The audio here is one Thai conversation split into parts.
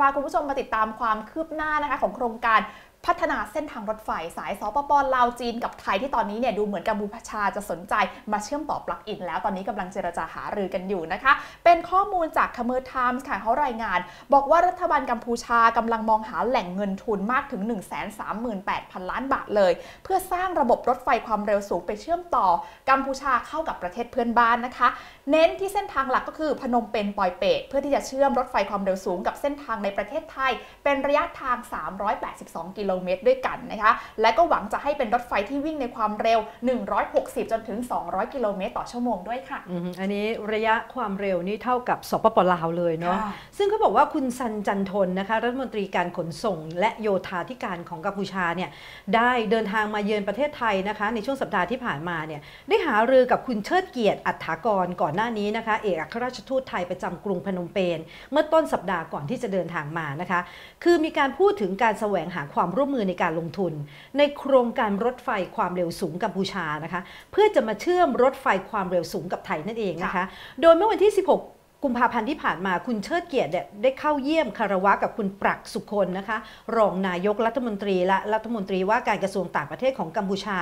พาคุณผู้ชมมาติดตามความคืบหน้านะคะของโครงการ พัฒนาเส้นทางรถไฟสายสปปลาวจีนกับไทยที่ตอนนี้เนี่ยดูเหมือนกัมพูชาจะสนใจมาเชื่อมต่อปลั๊กอินแล้วตอนนี้กำลังเจรจาหารือกันอยู่นะคะ เป็นข้อมูลจาก c o m m e r Times ค่ะเขารายงาน บอกว่ารัฐบาลกัมพูชากำลังมองหาแหล่งเงินทุนมากถึง 138,000 ล้านบาทเลย เพื่อสร้างระบบรถไฟความเร็วสูงไปเชื่อมต่อกัมพูชาเข้ากับประเทศเพื่อนบ้านนะคะ เน้นที่เส้นทางหลักก็คือพนมเปญปอยเปตเพื่อที่จะเชื่อมรถไฟความเร็วสูงกับเส้นทางในประเทศไทย เป็นระยะทาง 382 กิโลเมตรด้วยกันนะคะ และก็หวังจะให้เป็นรถไฟที่วิ่งในความเร็ว 160 จนถึง 200 กิโลเมตรต่อชั่วโมงด้วยค่ะ อันนี้ระยะความเร็วนี่เท่ากับสปปลาวเลยเนาะค่ะซึ่งเขาบอกว่าคุณซันจันทนนะคะ รัฐมนตรีการขนส่ง และโยธาธิการของกัมพูชาเนี่ยได้เดินทางมาเยือนประเทศไทยนะคะ ในช่วงสัปดาห์ที่ผ่านมาเนี่ยได้หารือกับคุณเชิดเกียรติอัฏฐากรก่อนหน้านี้นะคะเอกอัครราชทูตไทยประจำกรุงพนมเปญเมื่อต้นสัปดาห์ก่อนที่จะเดินทางมานะคะ คือมีการพูดถึงการแสวงหาความร่วมมือในการลงทุน ในโครงการรถไฟความเร็วสูงกัมพูชานะคะ เพื่อจะมาเชื่อมรถไฟความเร็วสูงกับไทยนั่นเองนะคะ โดยเมื่อวันที่ 16 กุมภาพันธ์ที่ผ่านมาคุณเชิดเกียรติได้เข้าเยี่ยมคารวะกับคุณปรักสุคนนะคะ รองนายกรัฐมนตรีและรัฐมนตรีว่าการกระทรวงต่างประเทศของกัมพูชา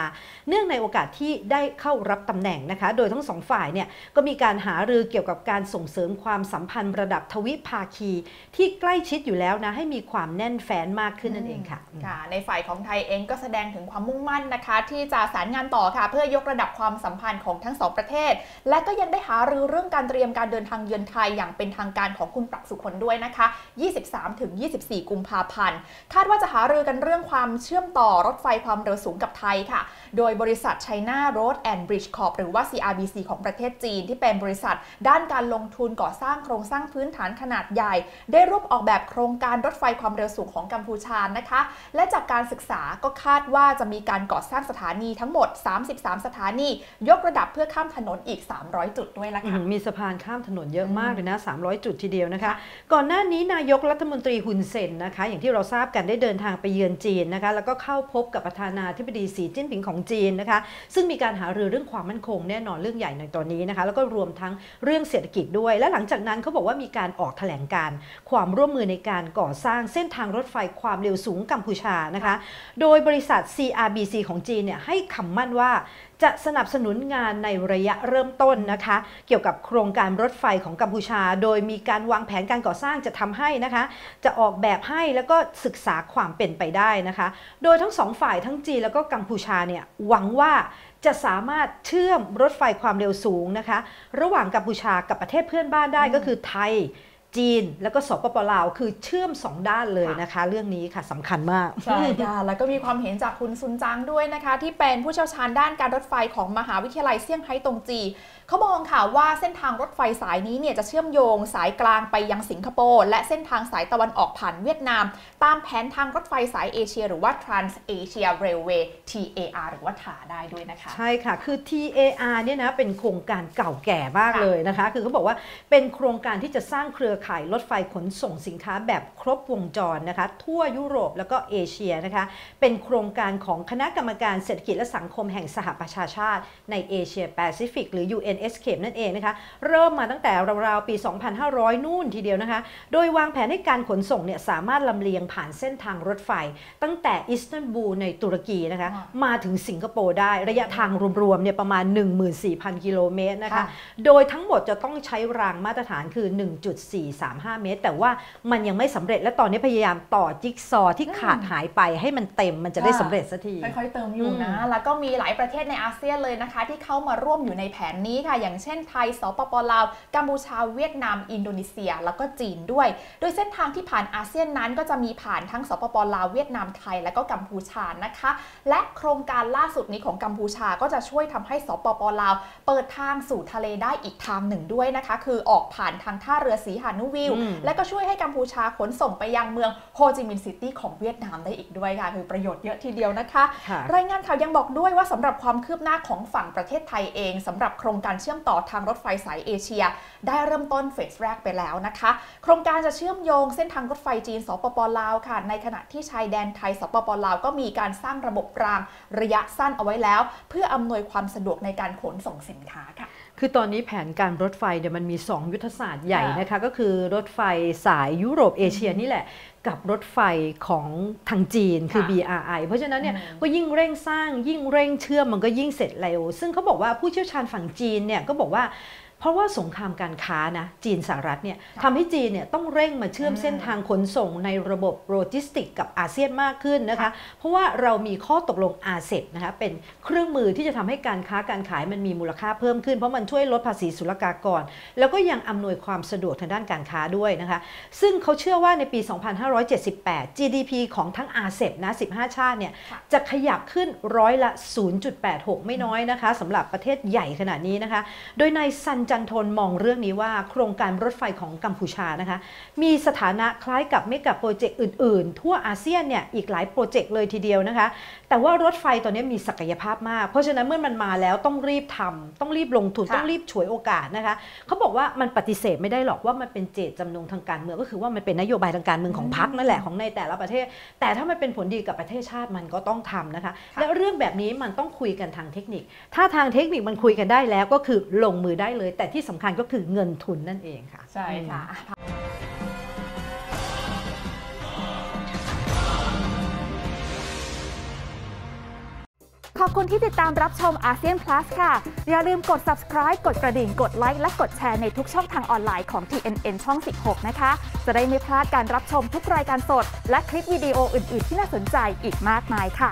เนื่องในโอกาสที่ได้เข้ารับตำแหน่งนะคะ โดยทั้งสองฝ่ายเนี่ยก็มีการหารือเกี่ยวกับการส่งเสริมความสัมพันธ์ระดับทวิภาคี ที่ใกล้ชิดอยู่แล้วนะให้มีความแน่นแฟ้นมากขึ้นนั่นเองค่ะค่ะ ในฝ่ายของไทยเองก็แสดงถึงความมุ่งมั่นนะคะ ที่จะสารงานต่อค่ะ เพื่อยกระดับความสัมพันธ์ของทั้งสองประเทศ และก็ยังได้หารือเรื่องการเตรียมการเดินทางเยือนไทยอย่างเป็นทางการของคุณปรักสุคนด้วยนะคะ 23ถึง24 กุมภาพันธ์ คาดว่าจะหารือกันเรื่องความเชื่อมต่อรถไฟความเร็วสูงกับไทยค่ะ โดยบริษัท China Road and Bridge Corp หรือว่า CRBC ของประเทศจีนที่เป็นบริษัท ด้านการลงทุนก่อสร้างโครงสร้างพื้นฐานขนาดใหญ่ ได้ร่วมออกแบบโครงการรถไฟความเร็วสูงของกัมพูชานะคะ และจากการศึกษาก็คาดว่าจะมีการก่อสร้างสถานีทั้งหมด 33 สถานี ยกระดับเพื่อข้ามถนนอีก 300 จุดด้วยละค่ะมมีสะพานข้ามถนนเยอะมากเลยนะ 300 จุดทีเดียวนะคะ ก่อนหน้านี้นายกรัฐมนตรีฮุนเซนนะคะ อย่างที่เราทราบกันได้เดินทางไปเยือนจีนนะคะ แล้วก็เข้าพบกับประธานาธิบดีสีจิ้นผิงของจีนนะคะ ซึ่งมีการหารือเรื่องความมั่นคงแน่นอนเรื่องใหญ่ในตอนนี้นะคะ แล้วก็รวมทั้งเรื่องเศรษฐกิจด้วย และหลังจากนั้นเขาบอกว่ามีการออกแถลงการ ความร่วมมือในการก่อสร้างเส้นทางรถไฟความเร็วสูงกัมพูชานะคะ โดยบริษัท CRBC ของจีนเนี่ยให้คำมั่นว่า จะสนับสนุนงานในระยะเริ่มต้นนะคะ เกี่ยวกับโครงการรถไฟของกัมพูชา โดยมีการวางแผนการก่อสร้างจะทำให้นะคะ จะออกแบบให้แล้วก็ศึกษาความเป็นไปได้นะคะ โดยทั้งสองฝ่ายทั้งจีนแล้วก็กัมพูชาเนี่ยหวังว่าจะสามารถเชื่อมรถไฟความเร็วสูงนะคะ ระหว่างกัมพูชากับประเทศเพื่อนบ้านได้ก็คือไทย จีนแล้วก็สปปลาวคือเชื่อมสองด้านเลยนะคะ เรื่องนี้ค่ะสำคัญมากใช่ค่ะแล้วก็มีความเห็นจากคุณซุนจางด้วยนะคะ ที่เป็นผู้เชี่ยวชาญด้านการรถไฟของมหาวิทยาลัยเซี่ยงไฮ้ตงจีเขามองค่ะว่าเส้นทางรถไฟสายนี้เนี่ยจะเชื่อมโยงสายกลางไปยังสิงคโปร์และเส้นทางสายตะวันออกผ่านเวียดนาม ตามแผนทางรถไฟสายเอเชีย หรือว่า Trans Asia Railway TAR หรือว่าถาได้ด้วยนะคะ ใช่ค่ะ คือ TAR เนี่ยนะเป็นโครงการเก่าแก่มากค่ะเลยนะคะ คือเขาบอกว่าเป็นโครงการที่จะสร้างเครือข่ายรถไฟขนส่งสินค้าแบบครบวงจรนะคะ ทั่วยุโรปแล้วก็เอเชียนะคะ เป็นโครงการของคณะกรรมการเศรษฐกิจและสังคมแห่งสหประชาชาติ ในเอเชียแปซิฟิกหรือ UNESCAP นั่นเองนะคะ เริ่มมาตั้งแต่ราวๆปี 2,500 นู่นทีเดียวนะคะ โดยวางแผนให้การขนส่งเนี่ยสามารถลำเลียงผ่านเส้นทางรถไฟ ตั้งแต่อิสตันบูลในตุรกีนะคะค่ะมาถึงสิงคโปร์ได้ระยะทางรวมๆเนี่ยประมาณ 14,000 กิโลเมตรนะคะค่ะโดยทั้งหมดจะต้องใช้รางมาตรฐานคือ1.435 เมตร แต่ว่ามันยังไม่สำเร็จและตอนนี้พยายามต่อจิ๊กซอว์ที่ขาดหายไปให้มันเต็มมันจะได้สำเร็จสักทีคค่อยๆเติมอยู่นะอืมแล้วก็มีหลายประเทศในอาเซียนเลยนะคะ ที่เข้ามาร่วมอยู่ในแผนนี้ค่ะ อย่างเช่นไทยสปป.ลาวกัมพูชาเวียดนาม อินโดนีเซีย แล้วก็จีนด้วย โดยเส้นทางที่ผ่านอาเซียนนั้นก็จะมีผ่านทั้งสปป.ลาวเวียดนามไทย และก็กัมพูชานะคะ และโครงการล่าสุดนี้ของกัมพูชาก็จะช่วยทำให้สปป.ลาว เปิดทางสู่ทะเลได้อีกทางหนึ่งด้วยนะคะ คือออกผ่านทางท่าเรือสีหนุวิลล์อืมและก็ช่วยให้กัมพูชาขนส่งไปยังเมืองโฮจิมินห์ซิตี้ของเวียดนามได้อีกด้วยค่ะคือประโยชน์เยอะทีเดียวนะคะค่ะรายงานข่าวยังบอกด้วยว่าสำหรับความคืบหน้าของฝั่งประเทศไทยเองสำหรับโครงการเชื่อมต่อทางรถไฟสายเอเชีย ได้เริ่มต้นเฟสแรกไปแล้วนะคะ โครงการจะเชื่อมโยงเส้นทางรถไฟจีนสปป.ลาวค่ะ ในขณะที่ชายแดนไทยสปป.ลาวก็มีการสร้างระบบรางระยะสั้นเอาไว้แล้ว เพื่ออำนวยความสะดวกในการขนส่งสินค้าค่ะ คือตอนนี้แผนการรถไฟเนี่ยมันมี 2 ยุทธศาสตร์ใหญ่ค่ะนะคะ ก็คือรถไฟสายยุโรปเอเชียนี่แหละ กับรถไฟของทางจีนคือค่ะ BRI เพราะฉะนั้นเนี่ยอืมก็ยิ่งเร่งสร้างยิ่งเร่งเชื่อมมันก็ยิ่งเสร็จเร็ว ซึ่งเขาบอกว่าผู้เชี่ยวชาญฝั่งจีนเนี่ยก็บอกว่า เพราะว่าสงครามการค้านะจีนสหรัฐเนี่ยค่ะทำให้จีนเนี่ยต้องเร่งมาเชื่อมอืมเส้นทางขนส่งในระบบโลจิสติกกับอาเซียนมากขึ้นนะคะ เพราะว่าเรามีข้อตกลง RCEP นะคะเป็นเครื่องมือที่จะทำให้การค้าการขายมันมีมูลค่าเพิ่มขึ้น เพราะมันช่วยลดภาษีศุลกากร แล้วก็ยังอำนวยความสะดวกทางด้านการค้าด้วยนะคะ ซึ่งเขาเชื่อว่าในปี 2578 GDP ของทั้ง RCEP นะ 15 ชาติเนี่ยค่ะจะขยับขึ้นร้อยละ 0.86 ไม่น้อยนะคะสำหรับประเทศใหญ่ขนาดนี้นะคะ โดยนายซันจันทนมองเรื่องนี้ว่าโครงการรถไฟของกัมพูชานะคะ มีสถานะคล้ายกับเมกะโปรเจกต์อื่นๆ ทั่วอาเซียนเนี่ยอีกหลายโปรเจกต์เลยทีเดียวนะคะ แต่ว่ารถไฟตอนนี้มีศักยภาพมาก เพราะฉะนั้นเมื่อมันมาแล้วต้องรีบทำต้องรีบลงทุนค่ะต้องรีบฉวยโอกาสนะคะเขาบอกว่ามันปฏิเสธไม่ได้หรอกว่ามันเป็นเจตจำนงทางการเมืองก็คือว่ามันเป็นนโยบายทางการเมืองของพรรคนั่นแหละของในแต่ละประเทศ แต่ถ้ามันเป็นผลดีกับประเทศชาติมันก็ต้องทำนะคะ และเรื่องแบบนี้มันต้องคุยกันทางเทคนิค ถ้าทางเทคนิคมันคุยกันได้แล้วก็คือลงมือได้เลยแต่ที่สำคัญก็คือเงินทุนนั่นเองค่ะ ใช่ค่ะขอบคุณที่ติดตามรับชมอาเซียน Plus ค่ะ อย่าลืมกด subscribe กดกระดิ่ง กดไลค์ และกดแชร์ในทุกช่องทางออนไลน์ของ TNN ช่อง 16 นะคะ จะได้ไม่พลาดการรับชมทุกรายการสด และคลิปวิดีโออื่น ๆ ที่น่าสนใจอีกมากมายค่ะ